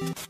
you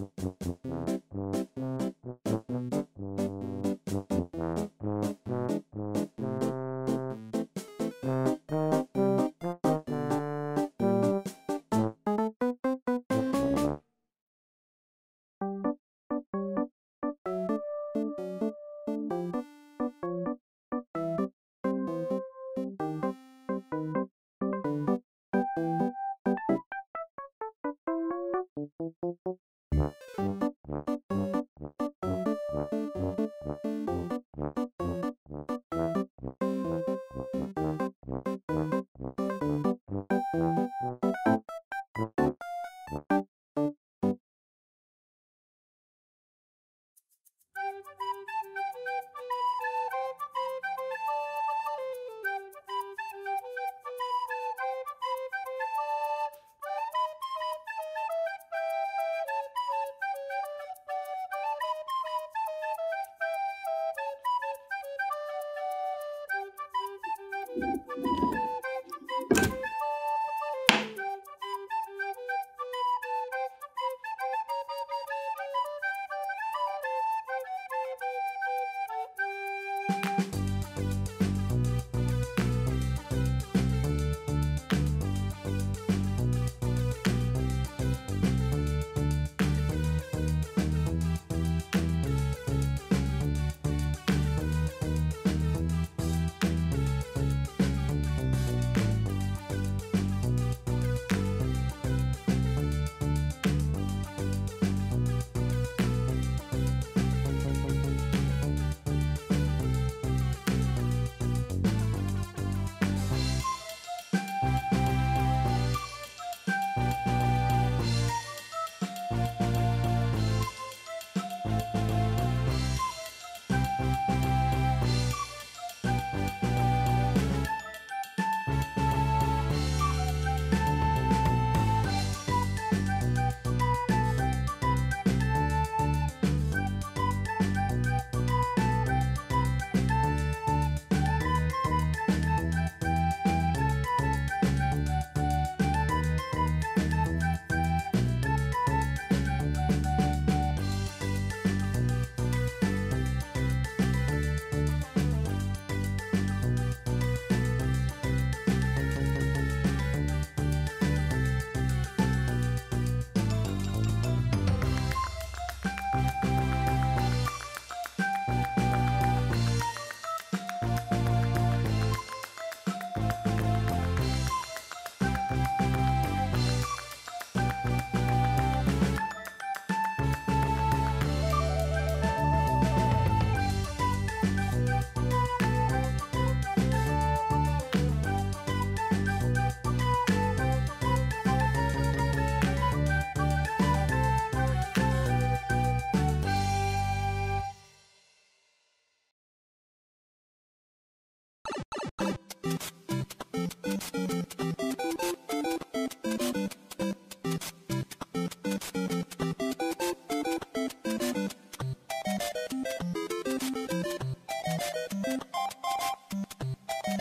うん。